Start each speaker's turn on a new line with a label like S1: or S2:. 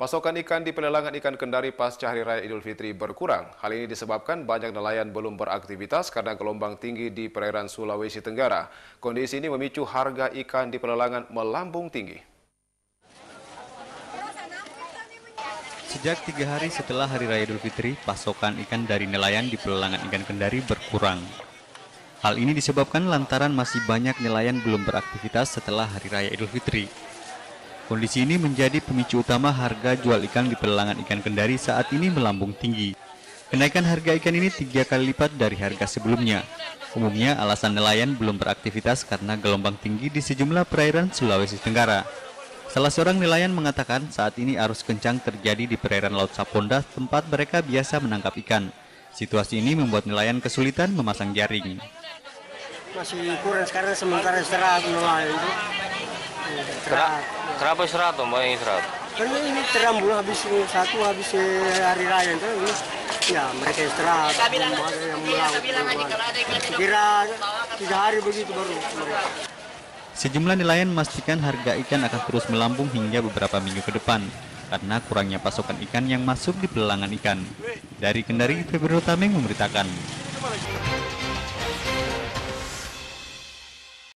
S1: Pasokan ikan di pelelangan ikan Kendari pasca Hari Raya Idul Fitri berkurang. Hal ini disebabkan banyak nelayan belum beraktivitas karena gelombang tinggi di perairan Sulawesi Tenggara. Kondisi ini memicu harga ikan di pelelangan melambung tinggi.
S2: Sejak tiga hari setelah Hari Raya Idul Fitri, pasokan ikan dari nelayan di pelelangan ikan Kendari berkurang. Hal ini disebabkan lantaran masih banyak nelayan belum beraktivitas setelah Hari Raya Idul Fitri. Kondisi ini menjadi pemicu utama harga jual ikan di pelelangan ikan Kendari saat ini melambung tinggi. Kenaikan harga ikan ini tiga kali lipat dari harga sebelumnya. Umumnya alasan nelayan belum beraktivitas karena gelombang tinggi di sejumlah perairan Sulawesi Tenggara. Salah seorang nelayan mengatakan saat ini arus kencang terjadi di perairan Laut Saponda tempat mereka biasa menangkap ikan. Situasi ini membuat nelayan kesulitan memasang jaring.
S3: Masih kurang sekarang sementara istirahat nelayan. Istirahat.
S4: Kenapa istirahat tuh, Mbak yang istirahat?
S3: Karena ini terambul habis ini satu habis eh, hari raya itu ini. Ya mereka istirahat. Yang ada. Kira tiga hari begitu baru mereka.
S2: Sejumlah nelayan memastikan harga ikan akan terus melambung hingga beberapa minggu ke depan karena kurangnya pasokan ikan yang masuk di pelelangan ikan. Dari Kendari, Februari Tameng memberitakan.